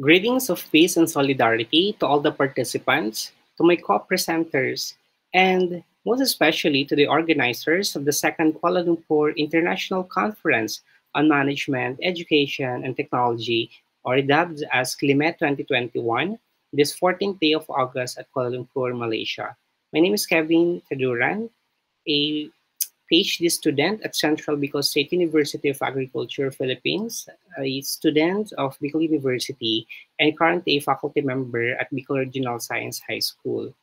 Greetings of peace and solidarity to all the participants, to my co-presenters, and most especially to the organizers of the second Kuala Lumpur International Conference on Management, Education, and Technology, or dubbed as CLIMET 2021, this 14th day of August at Kuala Lumpur, Malaysia. My name is Kevin Taduran, a PhD student at Central Bicol State University of Agriculture, Philippines, a student of Bicol University, and currently a faculty member at Bicol Regional Science High School.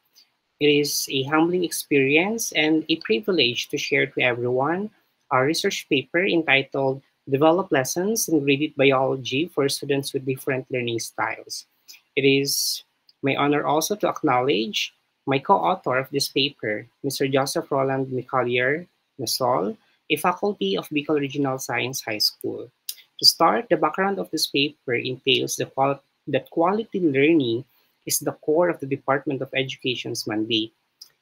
It is a humbling experience and a privilege to share to everyone our research paper entitled Develop Lessons in Grade 8 Biology for Students with Different Learning Styles. It is my honor also to acknowledge my co-author of this paper, Mr. Joseph Roland Micalier Nasol, a faculty of Bicol Regional Science High School. To start, the background of this paper entails the qual that quality learning is the core of the Department of Education's mandate.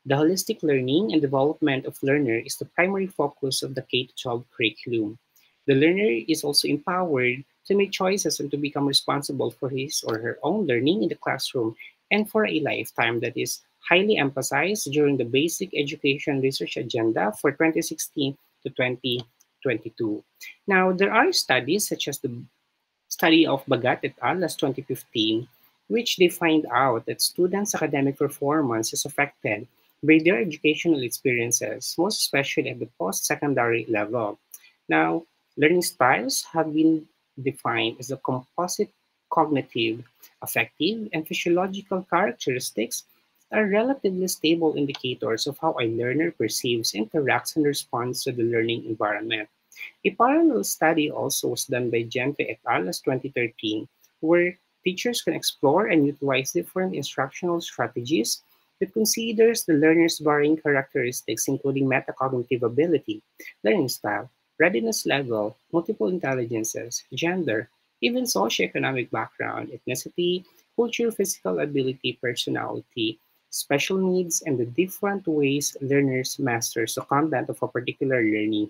The holistic learning and development of learner is the primary focus of the K-12 curriculum. The learner is also empowered to make choices and to become responsible for his or her own learning in the classroom and for a lifetime that is highly emphasized during the basic education research agenda for 2016 to 2022. Now, there are studies such as the study of Bagat et al. as 2015, which they find out that students' academic performance is affected by their educational experiences, most especially at the post-secondary level. Now, learning styles have been defined as the composite cognitive, affective, and physiological characteristics are relatively stable indicators of how a learner perceives, interacts, and responds to the learning environment. A parallel study also was done by Gente et al. 2013, where teachers can explore and utilize different instructional strategies that considers the learner's varying characteristics, including metacognitive ability, learning style, readiness level, multiple intelligences, gender, even socioeconomic background, ethnicity, culture, physical ability, personality, special needs, and the different ways learners master the content of a particular learning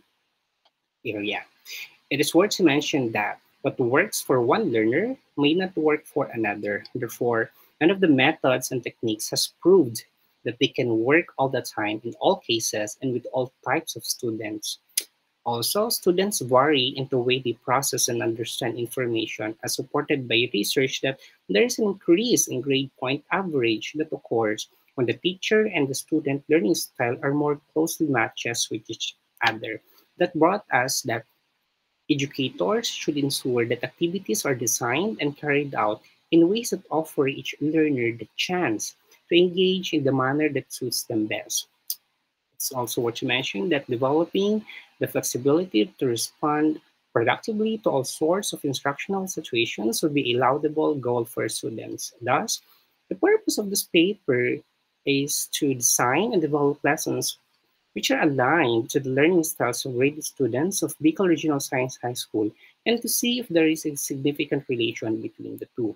area. It is worth to mention that what works for one learner may not work for another. Therefore, none of the methods and techniques has proved that they can work all the time in all cases and with all types of students. Also, students vary in the way they process and understand information as supported by research that there is an increase in grade point average that occurs when the teacher and the student learning style are more closely matched with each other. That brought us that educators should ensure that activities are designed and carried out in ways that offer each learner the chance to engage in the manner that suits them best. It's also worth to mention that developing the flexibility to respond productively to all sorts of instructional situations would be a laudable goal for students. Thus, the purpose of this paper is to design and develop lessons which are aligned to the learning styles of grade students of Bicol Regional Science High School and to see if there is a significant relation between the two.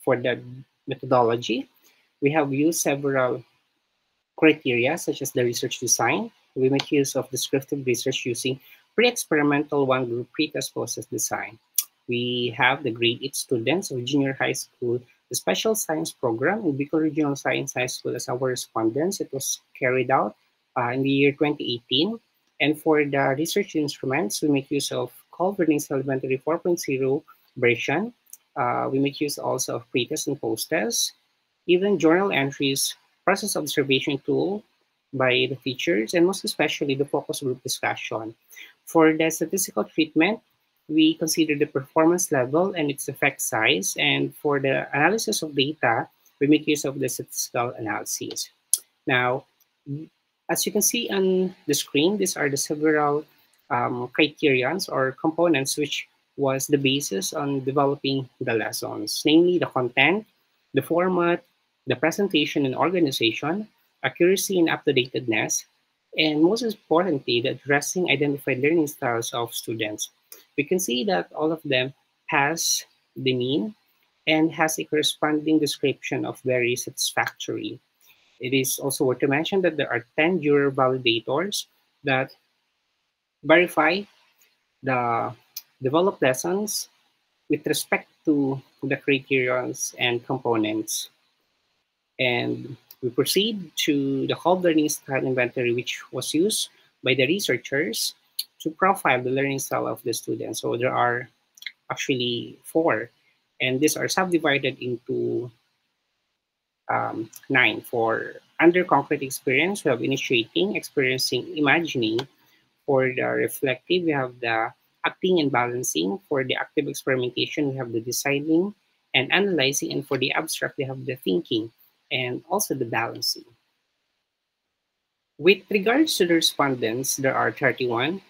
For the methodology, we have used several criteria such as the research design. We make use of descriptive research using pre-experimental one-group pre-test post-test design. We have the grade 8 students of junior high school, the special science program in Bicol Regional Science High School as our respondents. It was carried out uh, in the year 2018. And for the research instruments, we make use of Culver-Nix Elementary 4.0 version. Uh, we make use also of pretest and post-test, even journal entries process observation tool by the features, and most especially the focus group discussion. For the statistical treatment, we consider the performance level and its effect size. And for the analysis of data, we make use of the statistical analysis. Now, as you can see on the screen, these are the several um, criterions or components which was the basis on developing the lessons, namely the content, the format, the presentation and organization, accuracy and up-to-dateness, and most importantly, the addressing identified learning styles of students. We can see that all of them pass the mean and has a corresponding description of very satisfactory. It is also worth to mention that there are 10 juror validators that verify the developed lessons with respect to the criterions and components. And we proceed to the Kolb learning style inventory, which was used by the researchers to profile the learning style of the students. So there are actually four, and these are subdivided into um, nine. For under concrete experience, we have initiating, experiencing, imagining. For the reflective, we have the acting and balancing. For the active experimentation, we have the deciding and analyzing. And for the abstract, we have the thinking and also the balancing. With regards to the respondents, there are 31.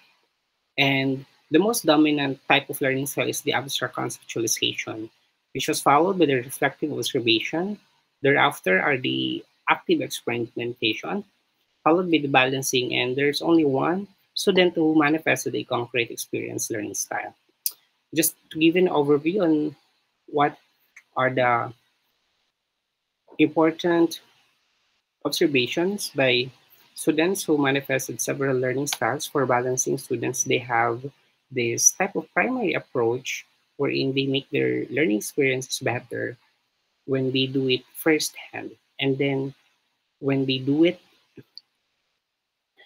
And the most dominant type of learning style is the abstract conceptualization, which was followed by the reflective observation. Thereafter are the active experimentation, followed by the balancing, and there's only one student who manifested a concrete experience learning style. Just to give an overview on what are the important observations by students who manifested several learning styles for balancing students. They have this type of primary approach wherein they make their learning experiences better when they do it firsthand. And then when they do it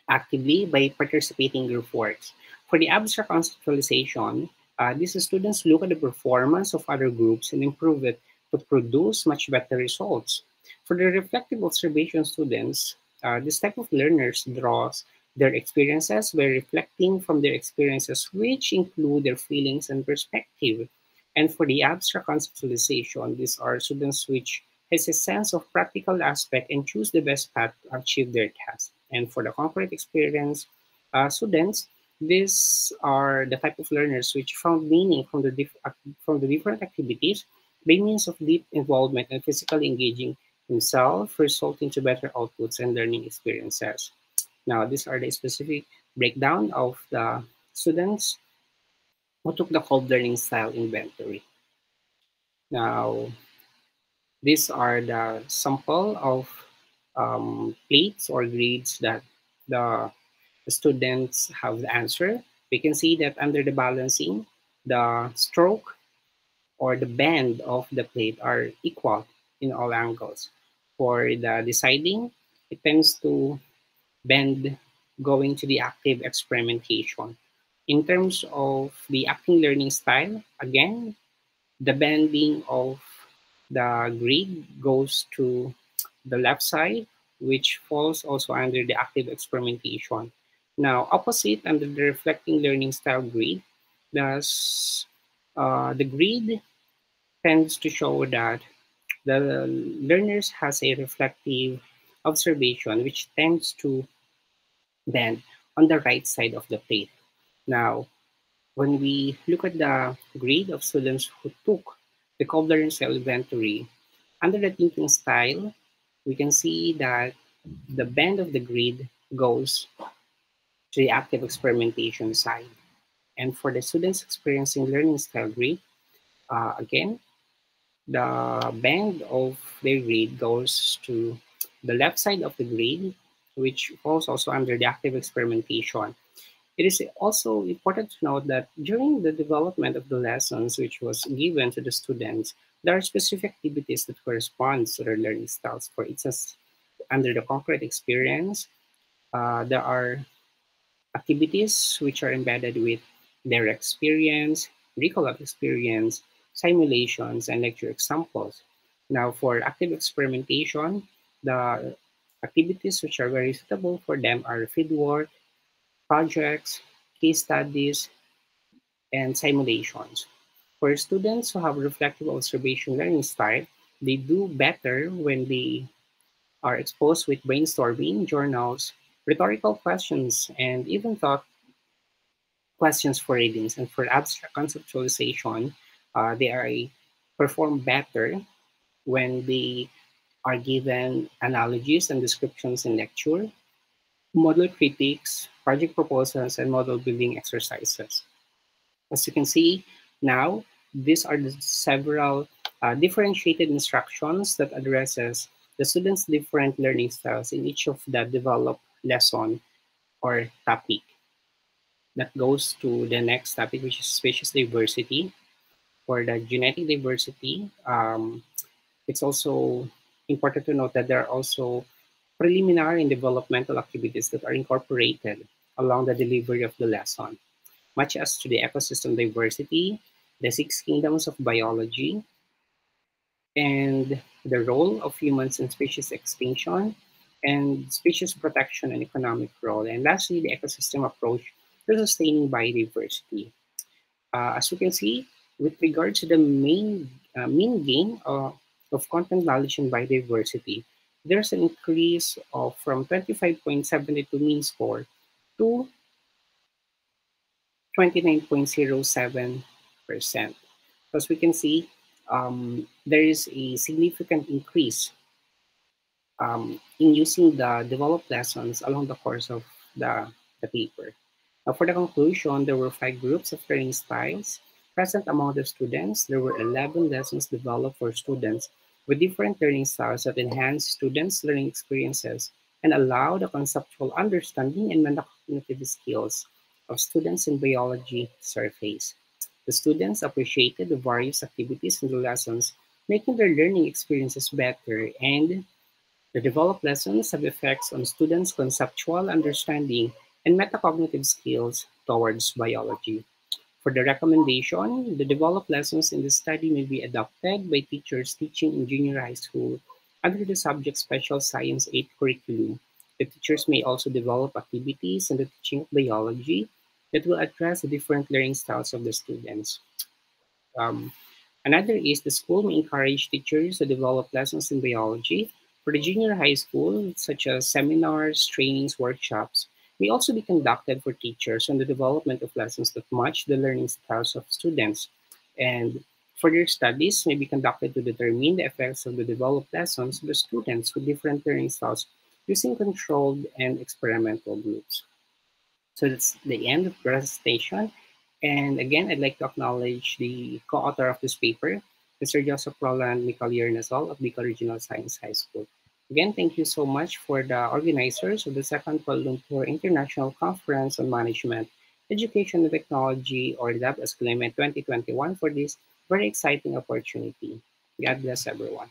actively by participating group works. For the abstract conceptualization, uh, these students look at the performance of other groups and improve it to produce much better results. For the reflective observation students, uh, this type of learners draws their experiences by reflecting from their experiences, which include their feelings and perspective. And for the abstract conceptualization, these are students which has a sense of practical aspect and choose the best path to achieve their task. And for the concrete experience uh, students, these are the type of learners which found meaning from the, from the different activities by means of deep involvement and physically engaging himself, resulting to better outputs and learning experiences. Now, these are the specific breakdown of the students who took the Kolb learning style inventory. Now, these are the sample of um, plates or grades that the students have the answer. We can see that under the balancing, the stroke or the bend of the plate are equal in all angles. For the deciding, it tends to bend going to the active experimentation. In terms of the acting learning style, again, the bending of the grid goes to the left side, which falls also under the active experimentation. Now, opposite under the reflecting learning style grid, thus, uh, the grid tends to show that the learners has a reflective observation which tends to bend on the right side of the plate. Now, when we look at the grade of students who took the learning style inventory, under the thinking style, we can see that the bend of the grid goes to the active experimentation side. And for the students experiencing learning style grid, uh, again, the bend of the grid goes to the left side of the grid, which falls also under the active experimentation. It is also important to note that during the development of the lessons which was given to the students, there are specific activities that correspond to their learning styles. For instance, under the concrete experience, uh, there are activities which are embedded with their experience, recall of experience, simulations, and lecture examples. Now, for active experimentation, the activities which are very suitable for them are fieldwork, projects, case studies, and simulations. For students who have reflective observation learning style, they do better when they are exposed with brainstorming, journals, rhetorical questions, and even thought questions for readings. And for abstract conceptualization, uh, they perform better when they are given analogies and descriptions in lecture, model critiques, project proposals, and model building exercises. As you can see now, these are the several uh, differentiated instructions that addresses the students' different learning styles in each of the developed lesson or topic. That goes to the next topic, which is species diversity. For the genetic diversity, um, it's also important to note that there are also preliminary and developmental activities that are incorporated along the delivery of the lesson, much as to the ecosystem diversity, the six kingdoms of biology, and the role of humans in species extinction, and species protection and economic role. And lastly, the ecosystem approach to sustaining biodiversity. Uh, as you can see, with regard to the main, uh, gain uh, of content knowledge and biodiversity, there's an increase of from 25.72 mean score to 29.07%. As we can see, um, there is a significant increase um, in using the developed lessons along the course of the, the paper. Now, for the conclusion, there were five groups of learning styles present among the students. There were 11 lessons developed for students with different learning styles that enhance students' learning experiences and allow the conceptual understanding and metacognitive skills of students in biology surface. The students appreciated the various activities in the lessons, making their learning experiences better and the developed lessons have effects on students' conceptual understanding and metacognitive skills towards biology. For the recommendation, the developed lessons in the study may be adopted by teachers teaching in junior high school under the subject Special Science 8 curriculum. The teachers may also develop activities in the teaching of biology that will address the different learning styles of the students. Um, another is the school may encourage teachers to develop lessons in biology for the junior high school, such as seminars, trainings, workshops, may also be conducted for teachers on the development of lessons that match the learning styles of students. And further studies may be conducted to determine the effects of the developed lessons the students with different learning styles using controlled and experimental groups. So that's the end of the presentation. And again, I'd like to acknowledge the co-author of this paper, Mr. Joseph Roland Micalier Nasol of Bicol Regional Science High School. Again, thank you so much for the organizers of the second Kuala Lumpur International Conference on Management, Education and Technology, or DAP Escalament 2021 for this very exciting opportunity. God bless everyone.